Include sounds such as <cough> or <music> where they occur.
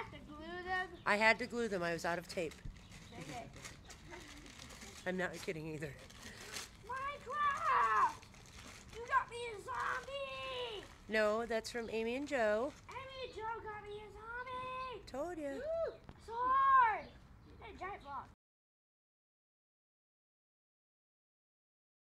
have to glue them? I had to glue them. I was out of tape. Okay. <laughs> I'm not kidding either. Minecraft! You got me a zombie! No, that's from Amy and Joe. Amy and Joe got me a zombie! Told you. Ooh, sword! And a giant block.